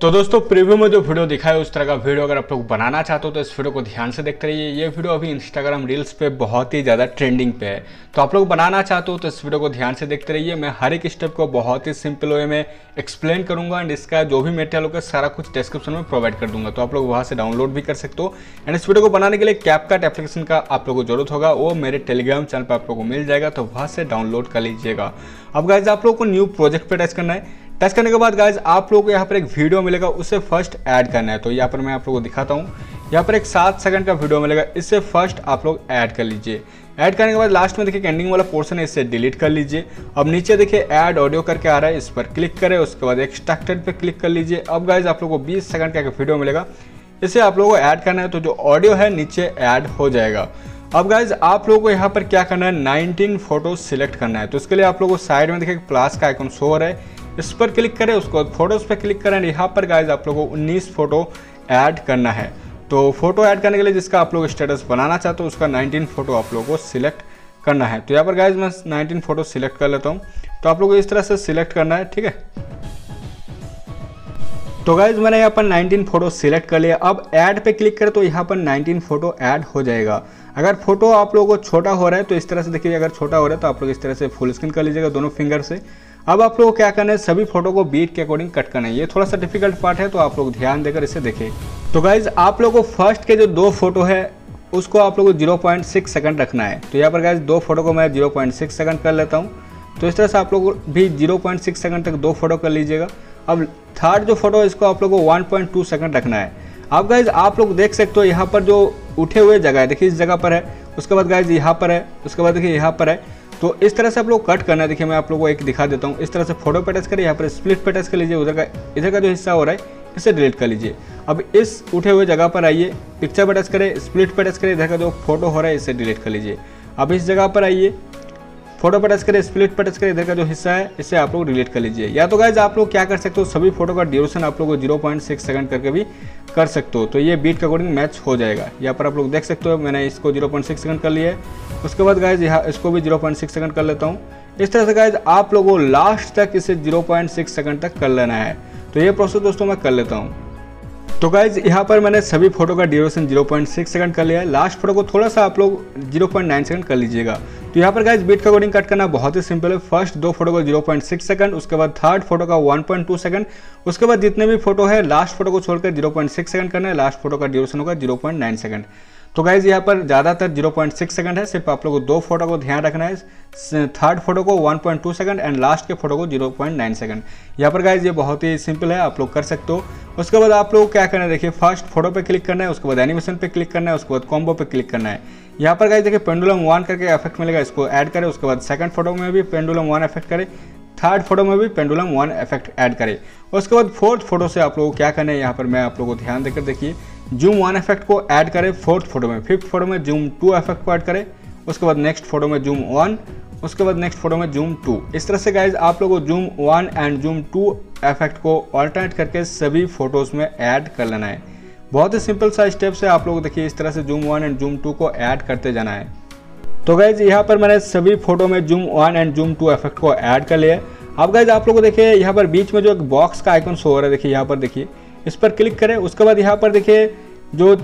तो दोस्तों प्रीव्यू में जो वीडियो दिखा है, उस तरह का वीडियो अगर आप लोग बनाना चाहते हो तो इस वीडियो को ध्यान से देखते रहिए। ये वीडियो अभी इंस्टाग्राम रील्स पे बहुत ही ज़्यादा ट्रेंडिंग पे है। तो आप लोग बनाना चाहते हो तो इस वीडियो को ध्यान से देखते रहिए। मैं हर एक स्टेप को बहुत ही सिंपल वे में एक्सप्लेन करूँगा एंड इसका जो भी मेटेरियल होगा, सारा कुछ डिस्क्रिप्शन में प्रोवाइड कर दूँगा। तो आप लोग वहाँ से डाउनलोड भी कर सकते हो। एंड इस वीडियो को बनाने के लिए कैपकट एप्लीकेशन का आप लोग को ज़रूरत होगा। वो मेरे टेलीग्राम चैनल पर आप लोग को मिल जाएगा तो वहाँ से डाउनलोड कर लीजिएगा। अब गाइज़ आप लोग को न्यू प्रोजेक्ट पर टच करना है। टच करने के बाद गाइज़ आप लोगों को यहाँ पर एक वीडियो मिलेगा, उसे फ़र्स्ट ऐड करना है। तो यहाँ पर मैं आप लोगों को दिखाता हूँ। यहाँ पर एक सात सेकंड का वीडियो मिलेगा इससे फ़र्स्ट आप लोग ऐड कर लीजिए। ऐड करने के बाद लास्ट में देखिए एंडिंग वाला पोर्शन है, इसे डिलीट कर लीजिए। अब नीचे देखिए ऐड ऑडियो करके आ रहा है, इस पर क्लिक करें, उसके बाद एक्सट्रैक्टेड पे क्लिक कर लीजिए। अब गाइज़ आप लोगों को बीस सेकंड का एक वीडियो मिलेगा। इसे आप लोगों को ऐड करना है तो जो ऑडियो है, नीचे ऐड हो जाएगा। अब गाइज़ आप लोगों को यहाँ पर क्या करना है? 19 फ़ोटो सिलेक्ट करना है। तो इसके लिए आप लोगों को साइड में देखिए प्लस का आइकन शो हो रहा है। इस पर क्लिक करें, उसको फ़ोटोज़ पे क्लिक करें यहाँ पर गाइज़ आप लोगों को 19 फ़ोटो ऐड करना है। तो फ़ोटो ऐड करने के लिए जिसका आप लोग स्टेटस बनाना चाहते हो, उसका 19 फ़ोटो आप लोगों को सिलेक्ट करना है। तो यहाँ पर गाइज़ मैं 19 फ़ोटो सिलेक्ट कर लेता हूँ। तो आप लोग को इस तरह से सिलेक्ट करना है, ठीक है? तो गाइज़ मैंने यहाँ पर 19 फ़ोटो सिलेक्ट कर लिया। अब ऐड पे क्लिक करें तो यहाँ पर 19 फ़ोटो ऐड हो जाएगा। अगर फ़ोटो आप लोगों को छोटा हो रहा है तो इस तरह से देखिए, अगर छोटा हो रहा है तो आप लोग इस तरह से फुल स्क्रीन कर लीजिएगा दोनों फिंगर से। अब आप लोग क्या करना है? सभी फ़ोटो को बीट के अकॉर्डिंग कट करना है। ये थोड़ा सा डिफ़िकल्ट पार्ट है तो आप लोग ध्यान देकर इसे देखें तो गाइज़ आप लोग को फ़र्स्ट के जो दो फ़ोटो है, उसको आप लोग को ज़ीरो पॉइंट सिक्स सेकंड रखना है। तो यहाँ पर गाइज़ दो फ़ोटो को मैं ज़ीरो पॉइंट सिक्स सेकंड कर लेता हूँ। तो इस तरह से आप लोग भी ज़ीरो पॉइंट सिक्स सेकंड तक दो फ़ोटो कर लीजिएगा। अब थर्ड जो फ़ोटो है, इसको आप लोग को वन पॉइंट टू सेकंड रखना है। अब गाइज़ आप लोग देख सकते हो यहाँ पर जो उठे हुए जगह है। देखिए, इस जगह पर है, उसके बाद गाइज़ यहाँ पर है, उसके बाद देखिए, यहाँ पर है। तो इस तरह से आप लोग कट करना है। देखिए, मैं आप लोगों को एक दिखा देता हूँ। इस तरह से फ़ोटो पे करें यहाँ पर स्प्लिट पे कर लीजिए, उधर का, इधर का जो हिस्सा हो रहा है, इसे डिलीट कर लीजिए। अब इस उठे हुए जगह पर आइए पिक्चर पे टच करें स्प्लिट पे टच करें इधर का जो फ़ोटो हो रहा है, इसे डिलीट कर लीजिए। अब इस जगह पर आइए फ़ोटो पर टच करें स्प्लिट पर टच करें, इधर का जो हिस्सा है इसे आप लोग डिलीट कर लीजिए। या तो गाइज़ आप लोग क्या कर सकते हो, सभी फ़ोटो का ड्यूरेशन आप लोग ज़ीरो पॉइंट सिक्स सेकंड करके भी कर सकते हो। तो ये बीट के अकॉर्डिंग मैच हो जाएगा। यहाँ पर आप लोग देख सकते हो, मैंने इसको ज़ीरो पॉइंट सिक्स सेकंड कर लिया है। उसके बाद गाइज़ यहाँ इसको भी ज़ीरो पॉइंट सिक्स सेकंड कर लेता हूँ। इस तरह से गाइज़ आप लोगों लास्ट तक इसे ज़ीरो पॉइंट सिक्स सेकंड तक कर लेना है। तो ये प्रोसेस दोस्तों मैं कर लेता हूँ। तो गाइज़ यहाँ पर मैंने सभी फ़ोटो का ड्यूरेशन 0.6 सेकंड कर लिया है। लास्ट फ़ोटो को थोड़ा सा आप लोग 0.9 सेकंड कर लीजिएगा। तो यहाँ पर गाइज़ बीट का कोडिंग कट करना बहुत ही सिंपल है। फ़र्स्ट दो फ़ोटो को 0.6 सेकंड उसके बाद थर्ड फ़ोटो का 1.2 सेकंड उसके बाद जितने भी फ़ोटो है लास्ट फ़ोटो को छोड़कर 0.6 सेकंड करना है लास्ट फ़ोटो का ड्यूरेशन होगा 0.9 सेकंड तो गाइज़ यहाँ पर ज़्यादातर 0.6 सेकंड है, सिर्फ़ आप लोगों को दो फ़ोटो को ध्यान रखना है थर्ड फ़ोटो को 1.2 सेकंड एंड लास्ट के फ़ोटो को 0.9 सेकंड यहाँ पर गाइज़ ये बहुत ही सिंपल है, आप लोग कर सकते हो। उसके बाद आप लोग क्या करना है, देखिए फ़र्स्ट फ़ोटो पे क्लिक करना है, उसके बाद एनिमेशन पे क्लिक करना है, उसके बाद कॉम्बो पे क्लिक करना है। यहाँ पर गाइज़ देखिए पेंडुलम वन करके इफ़ेक्ट मिलेगा, इसको ऐड करें, उसके बाद सेकंड फ़ोटो में भी पेंडुलम वन इफ़ेक्ट करें थर्ड फ़ोटो में भी पेंडुलम वन इफ़ेक्ट ऐड करें। उसके बाद फोर्थ फ़ोटो से आप लोगों को क्या करना है, यहाँ पर मैं आप लोगों को ध्यान देकर देखिए जूम वन इफ़ेक्ट को ऐड करें फोर्थ फ़ोटो में। फिफ्थ फ़ोटो में जूम टू इफ़ेक्ट को ऐड करें, उसके बाद नेक्स्ट फ़ोटो में जूम वन उसके बाद नेक्स्ट फ़ोटो में जूम टू इस तरह से गाइज़ आप लोगों को zoom one and zoom two effect को ऑल्टरनेट करके सभी फ़ोटोज़ में ऐड कर लेना है। बहुत ही सिंपल सा स्टेप से आप लोग देखिए, इस तरह से zoom one and zoom two को ऐड करते जाना है। तो गाइज़ यहाँ पर मैंने सभी फ़ोटो में zoom one and zoom two effect को ऐड कर लिया अब गाइज़ आप लोग को देखिए, यहाँ पर बीच में जो एक बॉक्स का आइकन शो हो रहा है, देखिए, यहाँ पर देखिए। इस पर क्लिक करें, उसके बाद यहाँ पर देखिए, जो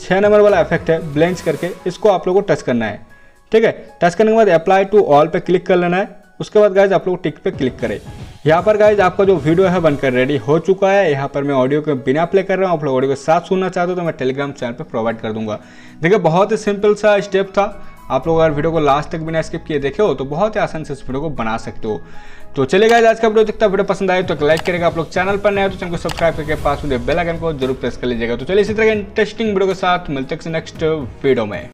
छः नंबर वाला इफ़ेक्ट है ब्लेंच करके, इसको आप लोग को टच करना है। ठीक है? टच करने के बाद अप्लाई टू ऑल पे क्लिक कर लेना है। उसके बाद गाइज़ आप लोग टिक पे क्लिक करें। यहाँ पर गाइज़ आपका जो वीडियो है बनकर रेडी हो चुका है। यहाँ पर मैं ऑडियो के बिना प्ले कर रहा हूँ। आप लोग ऑडियो के साथ सुनना चाहते हो तो मैं टेलीग्राम चैनल पे प्रोवाइड कर दूँगा। देखिए, बहुत ही सिंपल सा स्टेप था। आप लोग अगर वीडियो को लास्ट तक बिना स्किप किए देखे हो तो बहुत ही आसान से इस वीडियो को बना सकते हो। तो चलेगा आज का वीडियो देखता वीडियो पसंद आए तो लाइक करेगा। आप लोग चैनल पर नए तो चैनल को सब्सक्राइब करके पास में बेल आइकन को ज़रूर प्रेस कर लीजिएगा। तो चलिए इसी तरह के इंटरेस्टिंग वीडियो के साथ मिलते हैं नेक्स्ट वीडियो में।